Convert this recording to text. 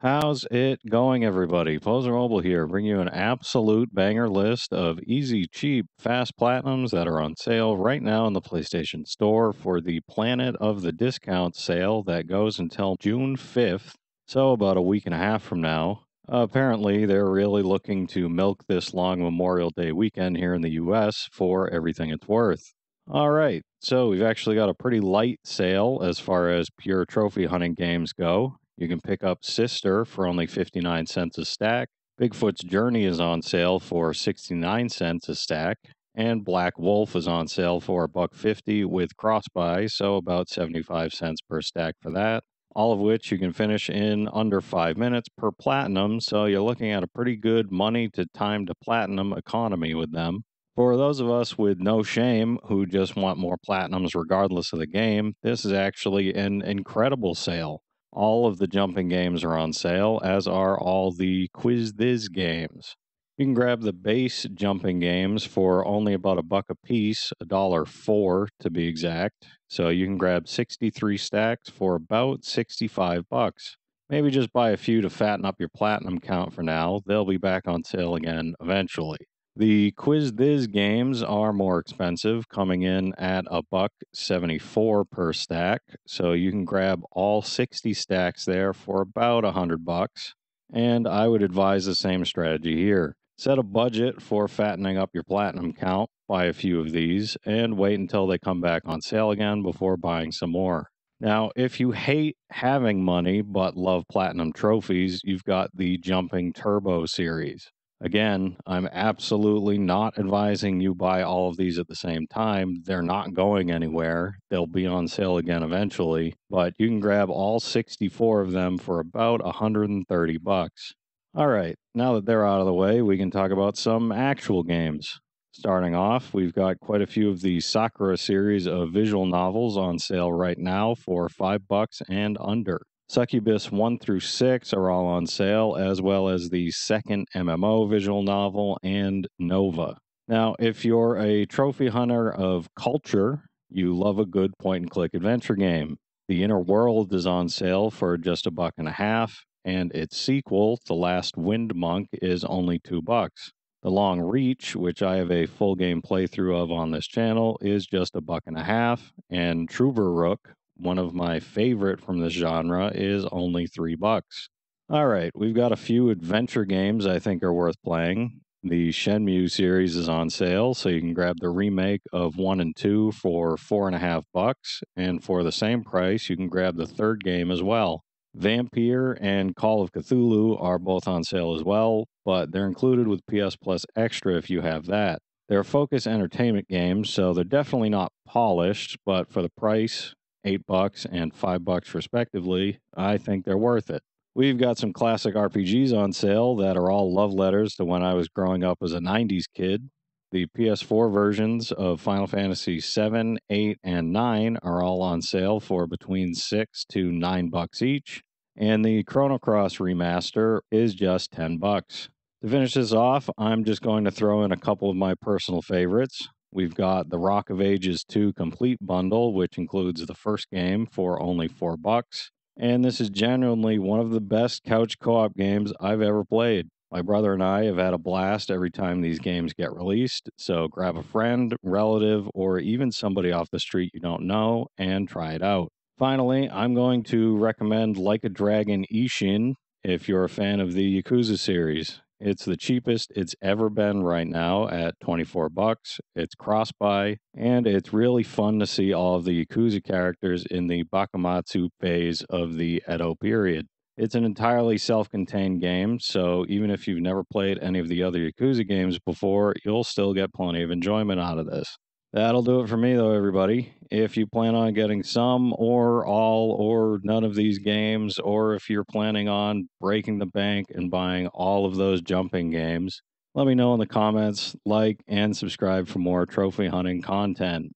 How's it going, everybody? Pozermobil here, bring you an absolute banger list of easy, cheap, fast platinums that are on sale right now in the PlayStation Store for the Planet of the Discount sale that goes until June 5th, so about a week and a half from now. apparently, they're really looking to milk this long Memorial Day weekend here in the US for everything it's worth. All right, so we've actually got a pretty light sale as far as pure trophy hunting games go. You can pick up Sister for only 59 cents a stack. Bigfoot's Journey is on sale for 69 cents a stack. And Black Wolf is on sale for a buck 50 with cross-buy, so about 75 cents per stack for that. All of which you can finish in under five minutes per platinum, so you're looking at a pretty good money to time to platinum economy with them. For those of us with no shame who just want more platinums regardless of the game, this is actually an incredible sale. All of the jumping games are on sale, as are all the Quiz This games. You can grab the base jumping games for only about a buck a piece, a dollar four to be exact. So you can grab 63 stacks for about 65 bucks. Maybe just buy a few to fatten up your platinum count for now. They'll be back on sale again eventually. The Quiz This games are more expensive, coming in at a buck 74 per stack. So you can grab all 60 stacks there for about a hundred bucks. And I would advise the same strategy here. Set a budget for fattening up your platinum count, buy a few of these, and wait until they come back on sale again before buying some more. Now, if you hate having money but love platinum trophies, you've got the Jumping Turbo series. Again, I'm absolutely not advising you buy all of these at the same time. They're not going anywhere. They'll be on sale again eventually, but you can grab all 64 of them for about 130 bucks. All right, now that they're out of the way, we can talk about some actual games. Starting off, we've got quite a few of the Sakura series of visual novels on sale right now for 5 bucks and under. Succubus 1 through 6 are all on sale, as well as the second MMO visual novel and Nova. Now, if you're a trophy hunter of culture, you love a good point and click adventure game. The Inner World is on sale for just a buck and a half, and its sequel, The Last Wind Monk, is only two bucks. The Long Reach, which I have a full game playthrough of on this channel, is just a buck and a half, and Rook one of my favorite from this genre, is only three bucks. All right, we've got a few adventure games I think are worth playing. The Shenmue series is on sale, so you can grab the remake of one and two for four and a half bucks, and for the same price, you can grab the third game as well. Vampyr and Call of Cthulhu are both on sale as well, but they're included with PS Plus Extra if you have that. They're focus entertainment games, so they're definitely not polished, but for the price, eight bucks and five bucks respectively, I think they're worth it. We've got some classic RPGs on sale that are all love letters to when I was growing up as a 90s kid. The PS4 versions of Final Fantasy 7, 8, and 9 are all on sale for between 6 to 9 bucks each, and the Chrono Cross remaster is just 10 bucks. To finish this off, I'm just going to throw in a couple of my personal favorites. We've got the Rock of Ages 2 complete bundle, which includes the first game for only four bucks. And this is genuinely one of the best couch co op games I've ever played. My brother and I have had a blast every time these games get released. So grab a friend, relative, or even somebody off the street you don't know and try it out. Finally, I'm going to recommend Like a Dragon Ishin if you're a fan of the Yakuza series. It's the cheapest it's ever been right now at 24 bucks. It's cross buy and it's really fun to see all of the Yakuza characters in the Bakumatsu phase of the Edo period. It's an entirely self contained game, so even if you've never played any of the other Yakuza games before, you'll still get plenty of enjoyment out of this. That'll do it for me, though, everybody. If you plan on getting some or all or none of these games, or if you're planning on breaking the bank and buying all of those jumping games, let me know in the comments, like, and subscribe for more trophy hunting content.